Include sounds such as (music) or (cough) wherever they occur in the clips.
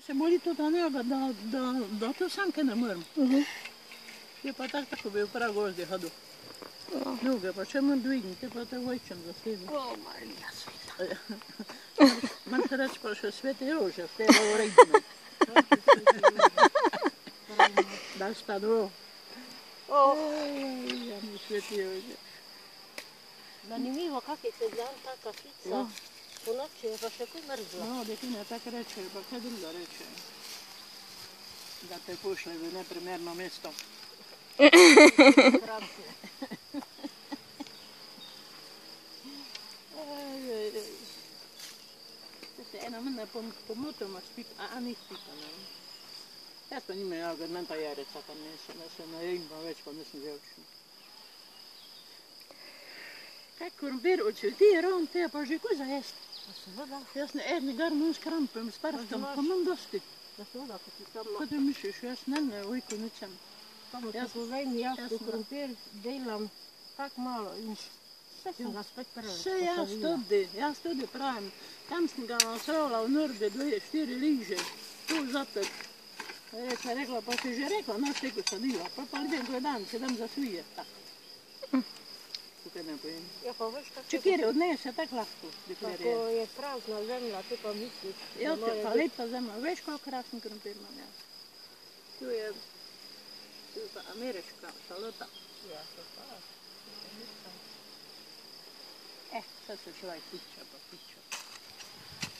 Se boli to ta njega, da, da, da to samke ne morem. Mhm. Je pa tako, tako bi v prav gozdi hodu. Ja. Noge pa če manj dvignite, pa te vojčem zasedi. O, Marija sveta. (laughs) Man se reč pa še svete rože, v tebe uredno. (laughs) Da sta dvo. O, Ja mi sveti rože. zanimivo kak je se dan taka fica. Ja. Po noči je pa še ko mrzla. No, dekine tako reče, pa kaj drugo reče. Da te pošle v neprimerno mesto. Se ena mene pomotoma spip, a, a ni spipa, ne. Jaz pa nimam javga, nem pa jareca, pa ne se, najem, pa več pa nisem ževčen. Kaj krompir očuti, ron te pa že ko za jest. Pa seveda, Jaz ne edni garno s krampem, s parstom, znaš. pa imam dosti. da seveda, ko ti tam Kaj ti misliš, jaz ne, ne, ujko ničem. Jaz- ti povem, jaz sem- krompir delam tako malo in vse sem ga spet preveč Vse jaz tudi, jaz tudi pravim. Tam sem ga nasrala v Nurbe, dve, štiri liže, tu zatek. Reče, rekla, pa si že rekla, no ko sadila, pa pa ljudem je dan, se dam zasvije. Tak. Tukaj ne pojem. Ja, pa veš, kako Če kjer odnese, tako lahko, Kako deklerije. je prazna zemlja, ti pa misliš, Ja, da te pa lepa zemlja, veš, koliko krasen krompir imam jaz. Tu je, tu je pa ameriška salota. Ja, to pa. Eh, sad se človek piča, pa piča.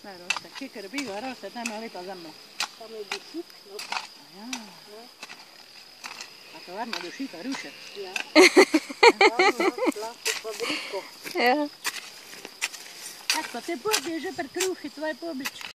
Ne, roste, kikar biva, roste, tam je lepa zemlja. Tam je dušik, no, A ja. A tovarna dušika ruše. ja. (laughs) Tam lahko pa te pobije že pri kruhi, tvoj pobič.